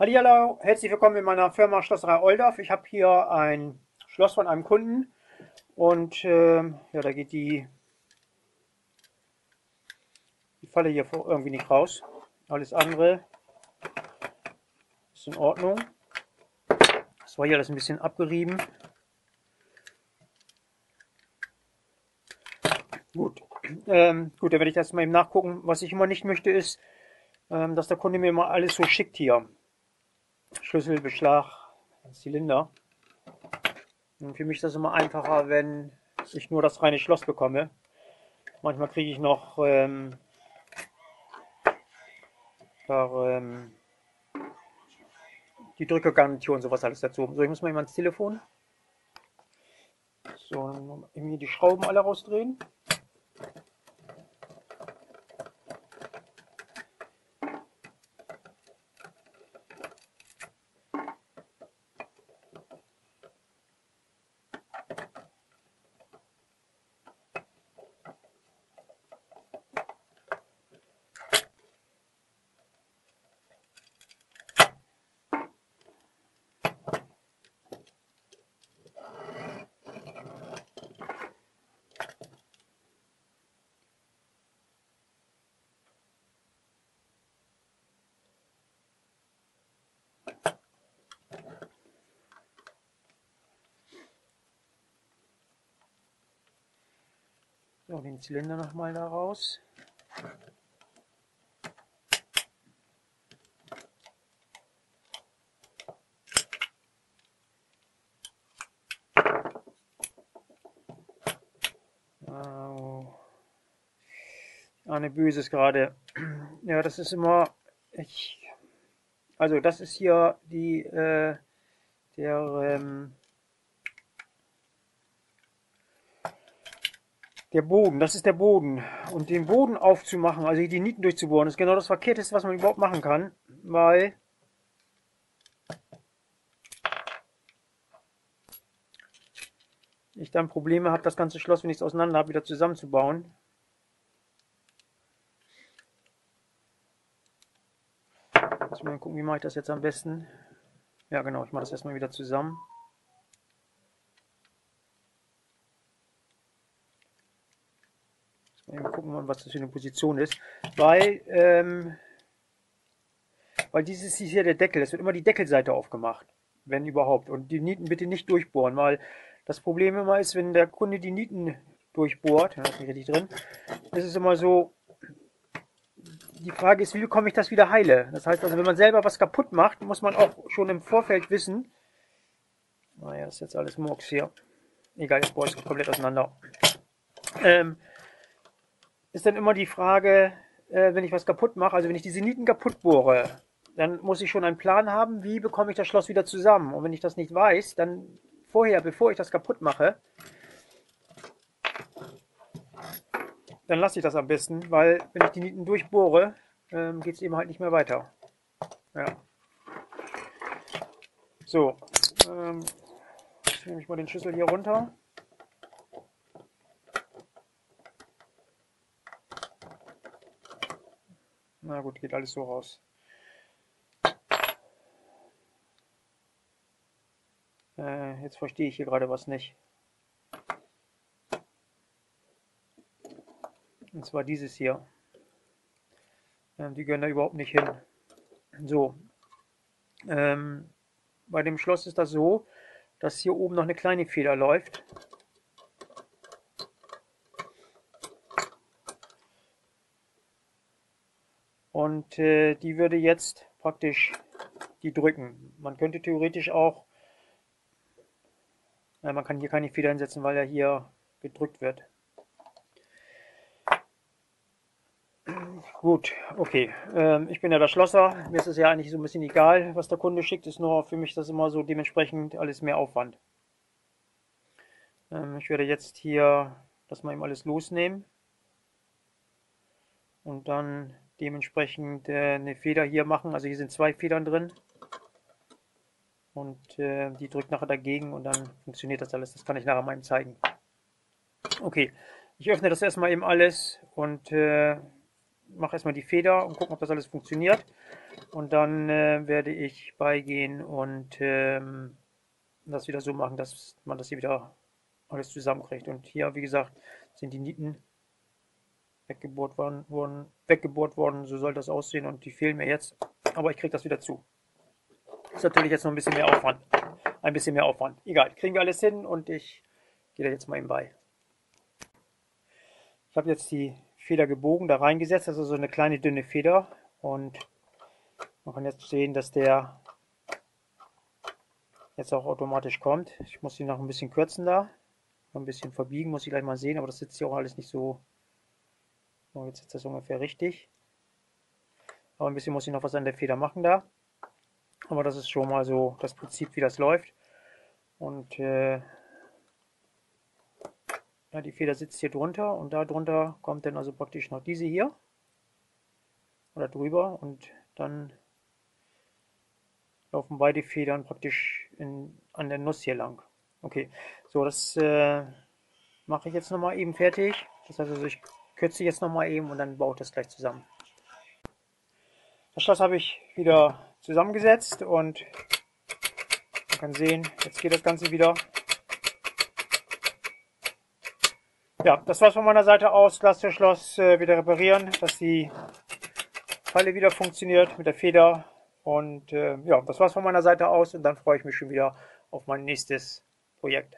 Hallo, herzlich willkommen in meiner Firma Schlosserei Oldorf. Ich habe hier ein Schloss von einem Kunden und äh, ja, da geht die, die Falle hier irgendwie nicht raus. Alles andere ist in Ordnung. Das war hier alles ein bisschen abgerieben. Gut, ähm, gut, dann werde ich das mal eben nachgucken. Was ich immer nicht möchte ist, ähm, dass der Kunde mir immer alles so schickt hier. Schlüssel, Beschlag, Zylinder. Und für mich ist das immer einfacher, wenn ich nur das reine Schloss bekomme. Manchmal kriege ich noch ähm, da, ähm, die Drückergarantie und sowas alles dazu. So, ich muss mal eben ans Telefon. So, hier die Schrauben alle rausdrehen. So, den Zylinder nochmal da raus. Eine Böses gerade. Ja, das ist immer. Ich, also das ist hier die äh, der ähm, Der Boden, das ist der Boden. Und den Boden aufzumachen, also die Nieten durchzubohren, ist genau das Verkehrteste, was man überhaupt machen kann, weil ich dann Probleme habe, das ganze Schloss, wenn ich es auseinander habe, wieder zusammenzubauen. Mal gucken, wie mache ich das jetzt am besten. Ja genau, ich mache das erstmal wieder zusammen. Gucken, was das für eine Position ist. Weil, ähm, weil dieses hier der Deckel, es wird immer die Deckelseite aufgemacht, wenn überhaupt. Und die Nieten bitte nicht durchbohren, weil das Problem immer ist, wenn der Kunde die Nieten durchbohrt, ja, ist nicht richtig drin, ist es immer so, die Frage ist, wie bekomme ich das wieder heile? Das heißt also, wenn man selber was kaputt macht, muss man auch schon im Vorfeld wissen, naja, ist jetzt alles Murks hier. Egal, jetzt bohre ich es komplett auseinander. Ähm, ist dann immer die Frage, äh, wenn ich was kaputt mache, also wenn ich diese Nieten kaputt bohre, dann muss ich schon einen Plan haben, wie bekomme ich das Schloss wieder zusammen. Und wenn ich das nicht weiß, dann vorher, bevor ich das kaputt mache, dann lasse ich das am besten, weil wenn ich die Nieten durchbohre, ähm, geht es eben halt nicht mehr weiter. Ja. So, ähm, jetzt nehme ich mal den Schlüssel hier runter. Na gut, geht alles so raus. Äh, jetzt verstehe ich hier gerade was nicht. Und zwar dieses hier. Ähm, die gehören da überhaupt nicht hin. So. Ähm, bei dem Schloss ist das so, dass hier oben noch eine kleine Feder läuft. Und äh, die würde jetzt praktisch die drücken. Man könnte theoretisch auch, ja, man kann hier keine Feder hinsetzen, weil er hier gedrückt wird. Gut, okay. Ähm, ich bin ja der Schlosser. Mir ist es ja eigentlich so ein bisschen egal, was der Kunde schickt. Ist nur für mich das immer so dementsprechend alles mehr Aufwand. Ähm, ich werde jetzt hier das mal eben alles losnehmen. Und dann dementsprechend äh, eine Feder hier machen. Also hier sind zwei Federn drin. Und äh, die drückt nachher dagegen und dann funktioniert das alles. Das kann ich nachher mal eben zeigen. Okay, ich öffne das erstmal eben alles und äh, mache erstmal die Feder und gucken, ob das alles funktioniert. Und dann äh, werde ich beigehen und ähm, das wieder so machen, dass man das hier wieder alles zusammenkriegt. Und hier, wie gesagt, sind die Nieten weggebohrt worden, worden, weggebohrt worden. So soll das aussehen und die fehlen mir jetzt. Aber ich kriege das wieder zu. Ist natürlich jetzt noch ein bisschen mehr Aufwand. Ein bisschen mehr Aufwand. Egal, kriegen wir alles hin und ich gehe da jetzt mal eben bei. Ich habe jetzt die Feder gebogen, da reingesetzt. Das ist so eine kleine dünne Feder und man kann jetzt sehen, dass der jetzt auch automatisch kommt. Ich muss ihn noch ein bisschen kürzen da. Ein bisschen verbiegen, muss ich gleich mal sehen, aber das sitzt hier auch alles nicht so. So, jetzt sitzt das ungefähr richtig. Aber ein bisschen muss ich noch was an der Feder machen da. Aber das ist schon mal so das Prinzip, wie das läuft. Und äh, ja, die Feder sitzt hier drunter und da drunter kommt dann also praktisch noch diese hier. Oder drüber und dann laufen beide Federn praktisch in, an der Nuss hier lang. Okay, so das äh, mache ich jetzt nochmal eben fertig. Das heißt also, ich kürze jetzt nochmal eben und dann baue ich das gleich zusammen. Das Schloss habe ich wieder zusammengesetzt und man kann sehen, jetzt geht das Ganze wieder. Ja, das war's von meiner Seite aus. Lasst das Schloss äh, wieder reparieren, dass die Falle wieder funktioniert mit der Feder und äh, ja, das war's von meiner Seite aus und dann freue ich mich schon wieder auf mein nächstes Projekt.